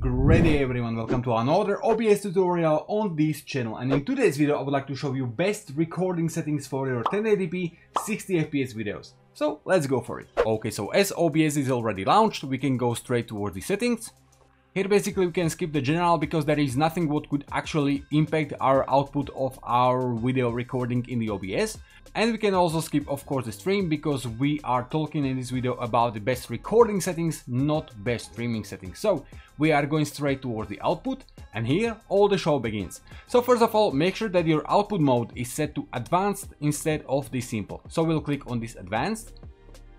Great day everyone, welcome to another OBS tutorial on this channel and in today's video I would like to show you best recording settings for your 1080p 60fps videos. So let's go for it. Okay, so as OBS is already launched, we can go straight towards the settings here basically we can skip the general because there is nothing what could actually impact our output of our video recording in the OBS. And we can also skip of course the stream because we are talking in this video about the best recording settings, not best streaming settings. So we are going straight towards the output and here all the show begins. So first of all, make sure that your output mode is set to advanced instead of the simple. So we'll click on this advanced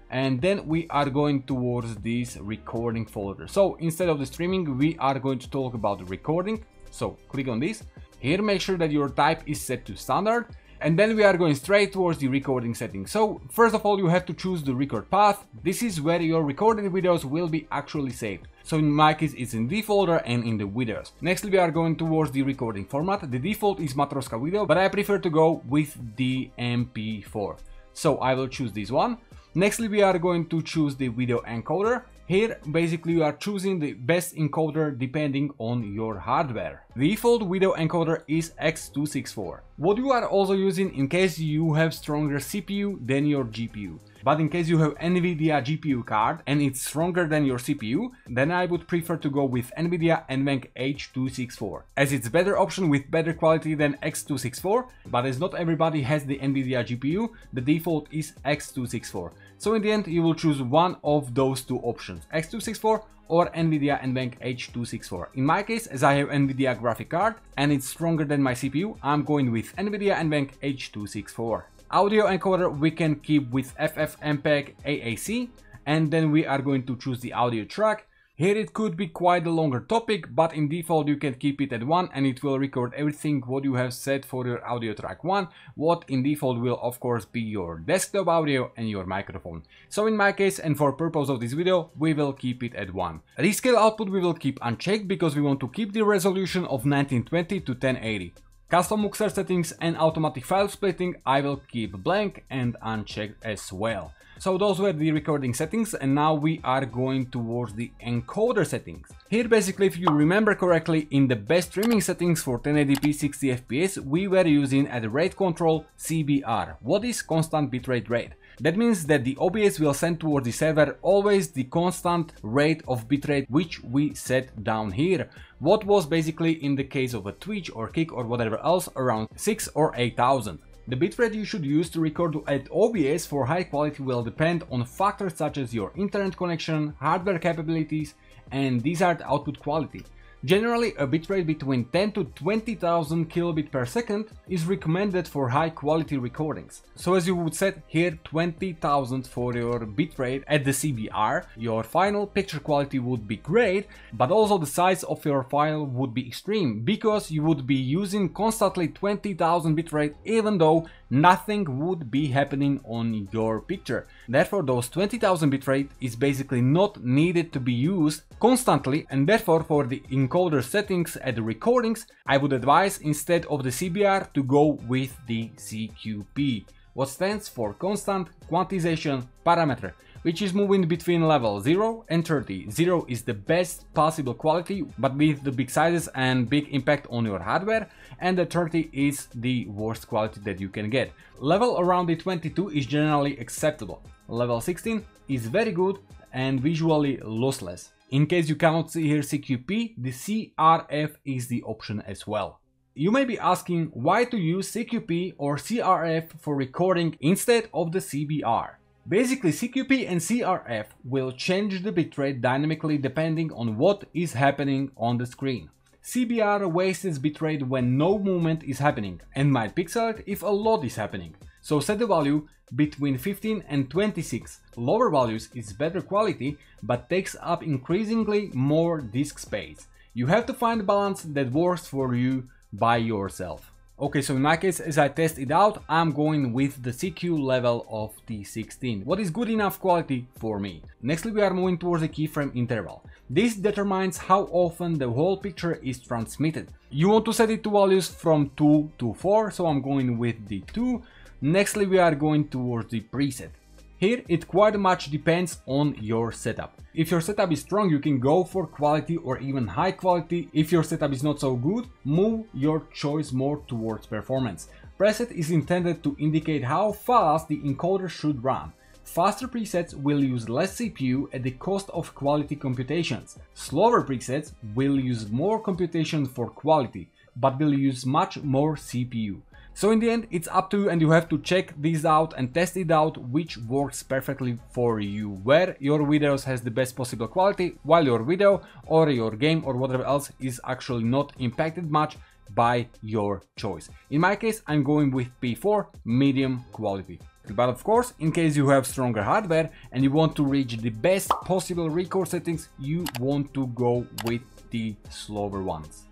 and then we are going towards this recording folder. So instead of the streaming, we are going to talk about the recording. So click on this. Here make sure that your type is set to standard and then we are going straight towards the recording settings. So first of all you have to choose the record path. This is where your recorded videos will be actually saved. So in my case it's in the folder and in the videos. Next we are going towards the recording format. The default is Matroska video but I prefer to go with the MP4. So I will choose this one Nextly, we are going to choose the video encoder. Here, basically, you are choosing the best encoder depending on your hardware. The default video encoder is X264. What you are also using in case you have stronger CPU than your GPU. But in case you have NVIDIA GPU card and it's stronger than your CPU, then I would prefer to go with NVIDIA NVENC H264, as it's better option with better quality than X264, but as not everybody has the NVIDIA GPU, the default is X264. So in the end, you will choose one of those two options, X264 or NVIDIA NVENC H264. In my case, as I have NVIDIA graphic card and it's stronger than my CPU, I'm going with NVIDIA NVENC H264. Audio encoder we can keep with FFmpeg AAC and then we are going to choose the audio track here it could be quite a longer topic, but in default you can keep it at 1 and it will record everything what you have set for your audio track 1, what in default will of course be your desktop audio and your microphone. So in my case and for purpose of this video, we will keep it at 1. Rescale output we will keep unchecked because we want to keep the resolution of 1920 to 1080. Custom Muxer settings and automatic file splitting I will keep blank and unchecked as well. So those were the recording settings and now we are going towards the encoder settings. Here basically if you remember correctly in the best streaming settings for 1080p 60fps we were using at rate control CBR. What is constant bitrate rate? That means that the OBS will send towards the server always the constant rate of bitrate which we set down here. What was basically in the case of a Twitch or Kick or whatever else around 6 or 8000. The bitrate you should use to record at OBS for high quality will depend on factors such as your internet connection, hardware capabilities, and desired output quality. Generally, a bitrate between 10 to 20,000 kilobit per second is recommended for high quality recordings. So as you would set here 20,000 for your bitrate at the CBR, your final picture quality would be great, but also the size of your file would be extreme because you would be using constantly 20,000 bitrate even though nothing would be happening on your picture. Therefore those 20,000 bitrate is basically not needed to be used constantly and therefore for the encoder settings at the recordings I would advise instead of the CBR to go with the CQP what stands for constant quantization parameter which is moving between level 0 and 30. 0 is the best possible quality, but with the big sizes and big impact on your hardware, and the 30 is the worst quality that you can get. Level around the 22 is generally acceptable. Level 16 is very good and visually lossless. In case you cannot see here CQP, the CRF is the option as well. You may be asking why to use CQP or CRF for recording instead of the CBR. Basically, CQP and CRF will change the bitrate dynamically depending on what is happening on the screen. CBR wastes bitrate when no movement is happening and might pixel it if a lot is happening. So set the value between 15 and 26. Lower values is better quality but takes up increasingly more disk space. You have to find a balance that works for you by yourself. Okay, so in my case, as I test it out, I'm going with the CQ level of T16, what is good enough quality for me. Nextly, we are moving towards the keyframe interval. This determines how often the whole picture is transmitted. You want to set it to values from 2 to 4, so I'm going with the 2. Nextly, we are going towards the preset. Here it quite much depends on your setup. If your setup is strong you can go for quality or even high quality. If your setup is not so good, move your choice more towards performance. Preset is intended to indicate how fast the encoder should run. Faster presets will use less CPU at the cost of quality computations. Slower presets will use more computation for quality, but will use much more CPU. So in the end, it's up to you and you have to check this out and test it out which works perfectly for you, where your videos has the best possible quality, while your video or your game or whatever else is actually not impacted much by your choice. In my case, I'm going with P4 medium quality. But of course, in case you have stronger hardware and you want to reach the best possible record settings, you want to go with the slower ones.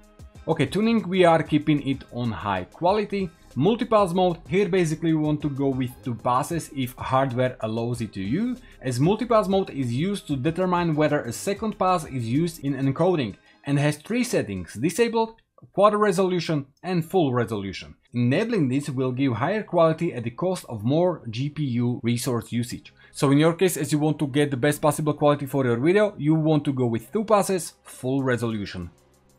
Okay, tuning, we are keeping it on high quality. Multipass mode, here basically we want to go with two passes if hardware allows it to you, as multipass mode is used to determine whether a second pass is used in encoding and has three settings, disabled, quarter resolution and full resolution. Enabling this will give higher quality at the cost of more GPU resource usage. So in your case, as you want to get the best possible quality for your video, you want to go with two passes, full resolution.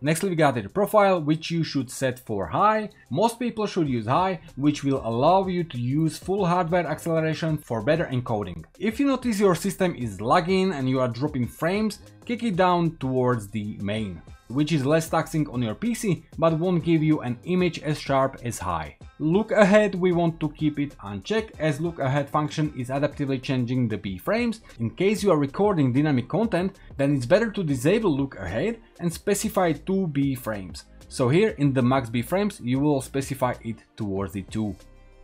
Nextly we got the profile, which you should set for high. Most people should use high, which will allow you to use full hardware acceleration for better encoding. If you notice your system is lagging and you are dropping frames, kick it down towards the main which is less taxing on your PC but won't give you an image as sharp as high. Look ahead we want to keep it unchecked as look ahead function is adaptively changing the B frames. In case you are recording dynamic content then it's better to disable look ahead and specify 2 B frames. So here in the max B frames you will specify it towards the 2.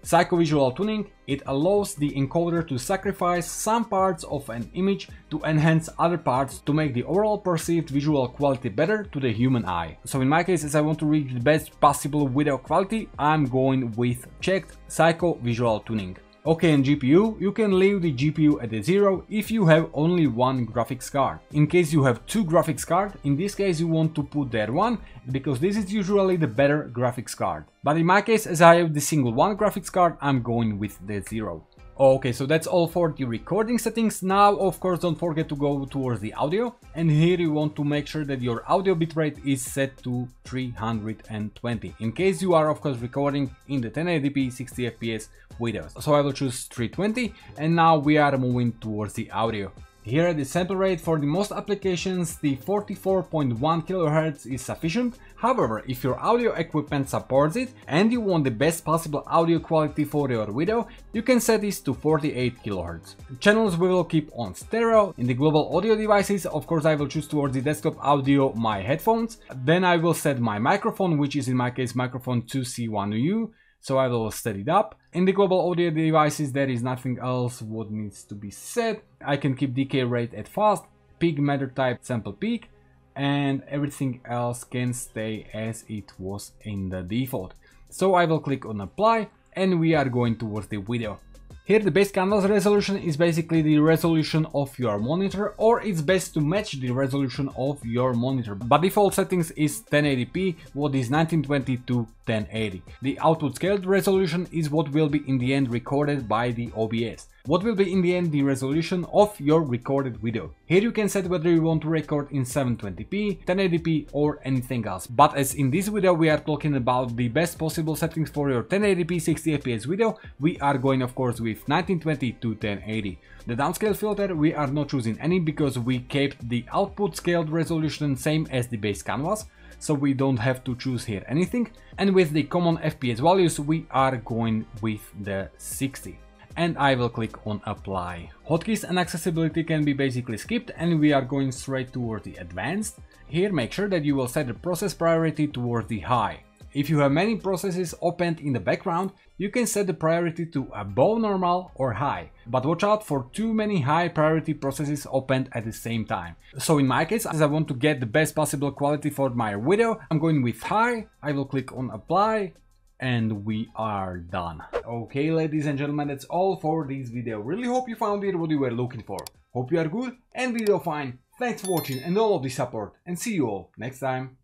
Psychovisual tuning, it allows the encoder to sacrifice some parts of an image to enhance other parts to make the overall perceived visual quality better to the human eye. So in my case, as I want to reach the best possible video quality, I'm going with checked psychovisual tuning. Okay, and GPU, you can leave the GPU at the zero if you have only one graphics card. In case you have two graphics cards, in this case you want to put there one, because this is usually the better graphics card. But in my case, as I have the single one graphics card, I'm going with the zero. Okay, so that's all for the recording settings. Now, of course, don't forget to go towards the audio. And here you want to make sure that your audio bitrate is set to 320. In case you are, of course, recording in the 1080p 60 fps videos. So I will choose 320 and now we are moving towards the audio. Here at the sample rate for the most applications, the 44.1 kHz is sufficient. However, if your audio equipment supports it and you want the best possible audio quality for your video, you can set this to 48 kHz. Channels we will keep on stereo. In the global audio devices, of course I will choose towards the desktop audio my headphones. Then I will set my microphone, which is in my case microphone 2C1U so I will set it up. In the global audio devices there is nothing else what needs to be set. I can keep decay rate at fast, peak meter type sample peak and everything else can stay as it was in the default. So I will click on apply and we are going towards the video. Here the base canvas resolution is basically the resolution of your monitor or it's best to match the resolution of your monitor. But default settings is 1080p, what is 1920 to 1080. The output scaled resolution is what will be in the end recorded by the OBS what will be in the end the resolution of your recorded video. Here you can set whether you want to record in 720p, 1080p or anything else. But as in this video we are talking about the best possible settings for your 1080p 60fps video, we are going of course with 1920 to 1080. The downscale filter we are not choosing any because we kept the output scaled resolution same as the base canvas, so we don't have to choose here anything. And with the common FPS values we are going with the 60 and I will click on apply. Hotkeys and accessibility can be basically skipped and we are going straight toward the advanced. Here make sure that you will set the process priority toward the high. If you have many processes opened in the background, you can set the priority to above normal or high, but watch out for too many high priority processes opened at the same time. So in my case, as I want to get the best possible quality for my video, I'm going with high, I will click on apply, and we are done. Okay ladies and gentlemen, that's all for this video. Really hope you found it what you were looking for. Hope you are good and video fine. Thanks for watching and all of the support and see you all next time.